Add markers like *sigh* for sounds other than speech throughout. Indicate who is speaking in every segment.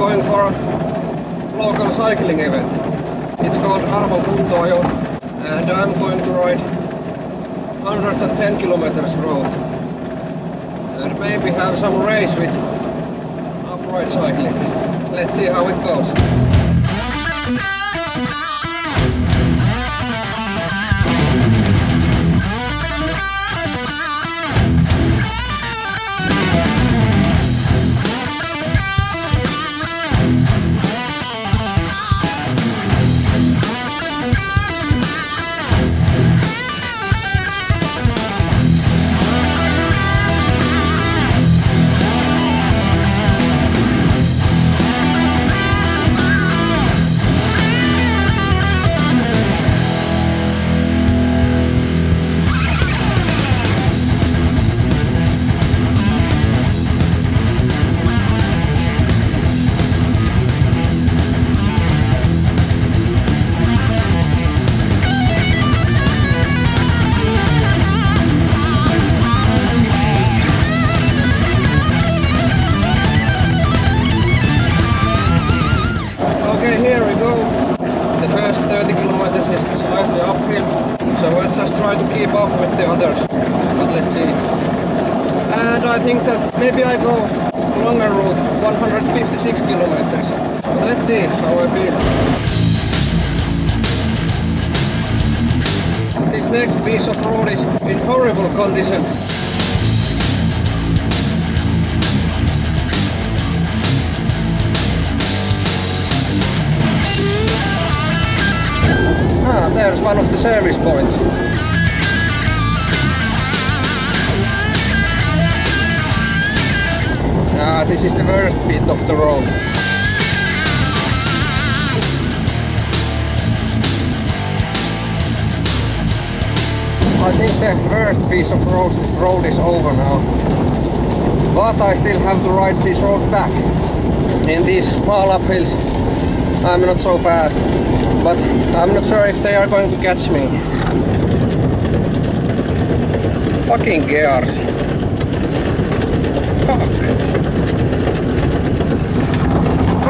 Speaker 1: going for a local cycling event. It's called Kuntoajo and I'm going to ride 110 kilometers road and maybe have some race with upright cyclist. Let's see how it goes. Think that maybe I go longer route, 156 kilometers. But let's see how I feel. This next piece of road is in horrible condition. Ah, there's one of the service points. Ah, this is the worst bit of the road. I think the worst piece of road, road is over now. But I still have to ride this road back. In these small uphills, I'm not so fast. But I'm not sure if they are going to catch me. Fucking gears. Fuck. Fuck. more annoying uphills.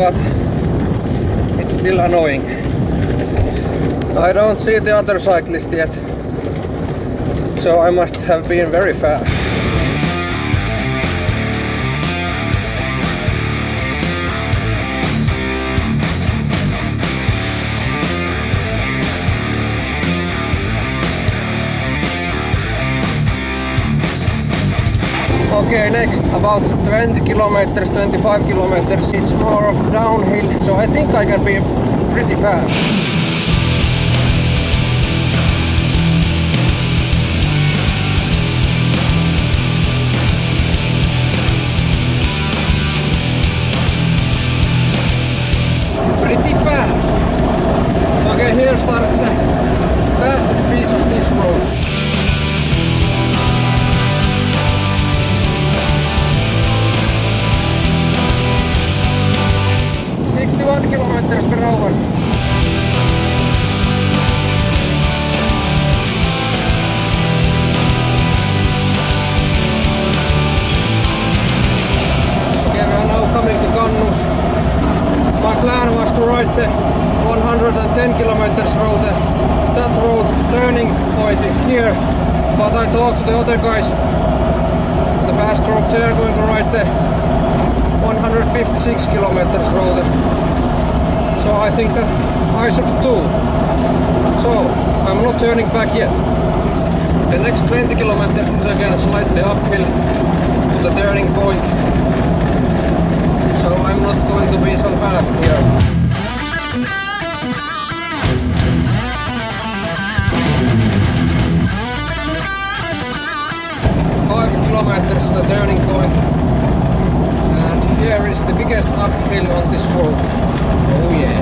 Speaker 1: but it's still annoying. I don't see the other cyclist yet, so I must have been very fast. Okay, next about 20 kilometers, 25 kilometers. It's more of downhill, so I think I can be pretty fast. Pretty fast. Okay, here starts the fastest piece of this road. 110 kilometers road. That road turning point is here, but I talked to the other guys, the fast group, they are going to ride the 156 kilometers road. So I think that I should too. So I'm not turning back yet. The next 20 kilometers is again slightly uphill to the turning point. So I'm not going to be so fast here. Kilometers to the turning point. And here is the biggest uphill on this road. Oh yeah.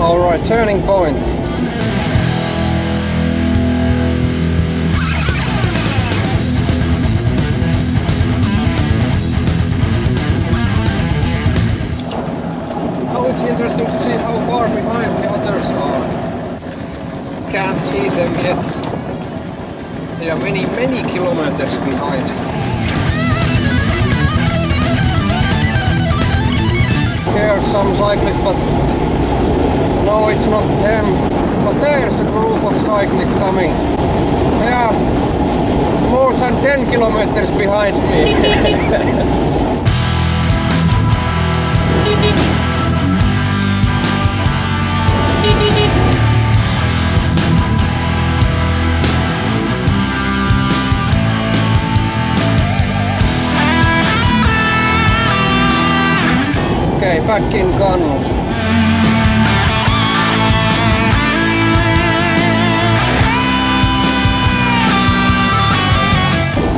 Speaker 1: Alright, turning point. Many, many kilometers behind. Here's some cyclists, but no, it's not them. But there's a group of cyclists coming. They are more than 10 kilometers behind me. *laughs* *laughs*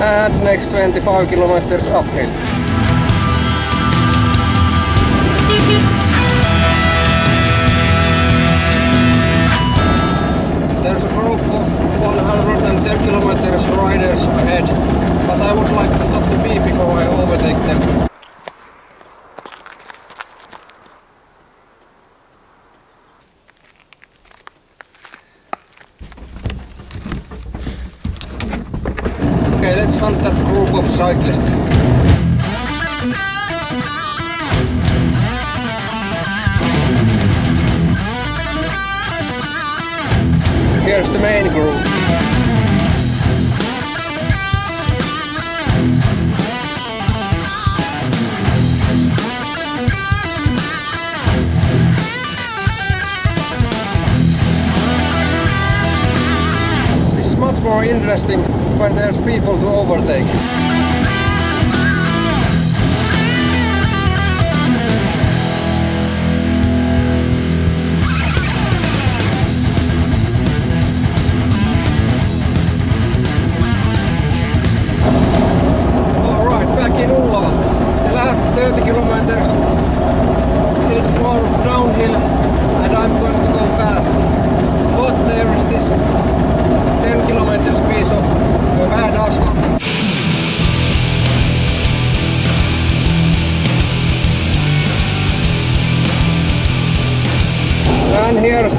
Speaker 1: and next 25 kilometers uphill. There's a group of 110 kilometers riders ahead, but I would like to stop the beat before I overtake them. That group of cyclists. Here's the main group. More interesting when there's people to overtake.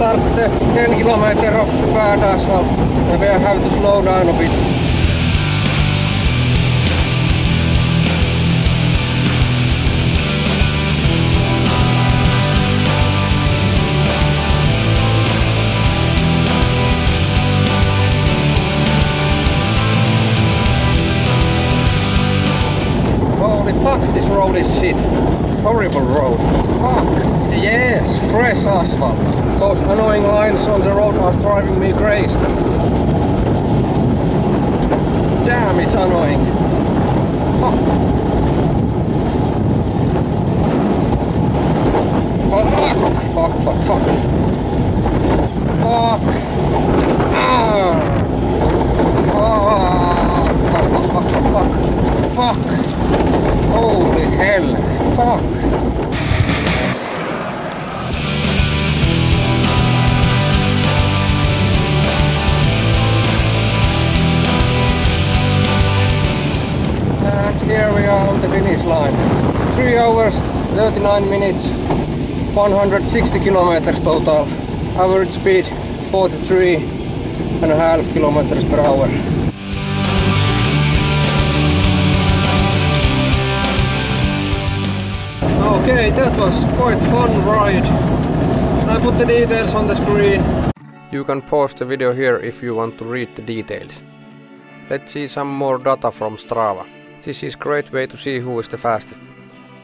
Speaker 1: The 10 kilometer of bad asphalt. And we have to slow down a bit. Fuck, this road is shit. Horrible road. Fuck. Yes, fresh asphalt. Those annoying lines on the road are driving me crazy. Damn, it's annoying. Oh. Oh, fuck. Fuck, fuck, fuck, ah. Ah. fuck. Fuck, fuck, fuck, fuck. Fuck. Holy hell. Fuck. 39 minutes, 160 kilometers total. Average speed 43 and a half kilometers per hour. Okay, that was quite fun ride. I put the details on the screen. You can pause the video here if you want to read the details. Let's see some more data from Strava. This is great way to see who is the fastest.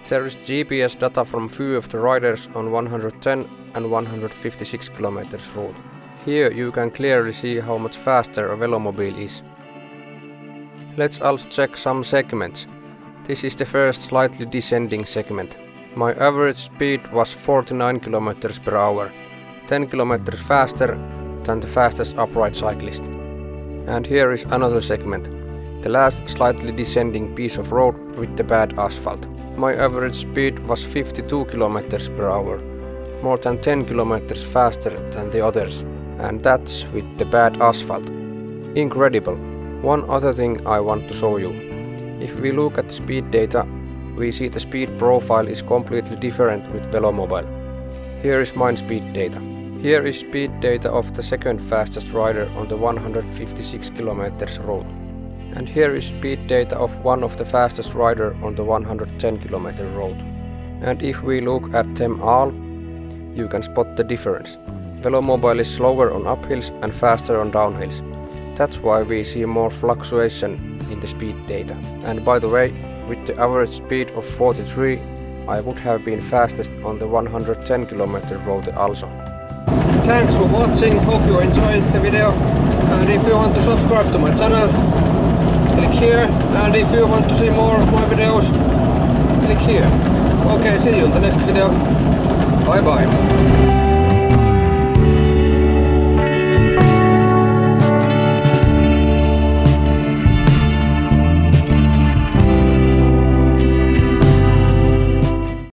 Speaker 1: There is GPS data from few of the riders on 110 and 156 km route. Here you can clearly see how much faster a velomobile is. Let's also check some segments. This is the first slightly descending segment. My average speed was 49 km per hour, 10 km faster than the fastest upright cyclist. And here is another segment, the last slightly descending piece of road with the bad asphalt. My average speed was 52 km per hour, more than 10 km faster than the others, and that's with the bad asphalt. Incredible. One other thing I want to show you. If we look at the speed data, we see the speed profile is completely different with Velomobile. Here is mine speed data. Here is speed data of the second fastest rider on the 156 km road. And here is speed data of one of the fastest rider on the 110 km road. And if we look at them all, you can spot the difference. Velomobile is slower on uphills and faster on downhills. That's why we see more fluctuation in the speed data. And by the way, with the average speed of 43, I would have been fastest on the 110 km road also. Thanks for watching, hope you enjoyed the video and if you want to subscribe to my channel, click here and if you want to see more of my videos, click here. Okay, see you in the next video. Bye bye.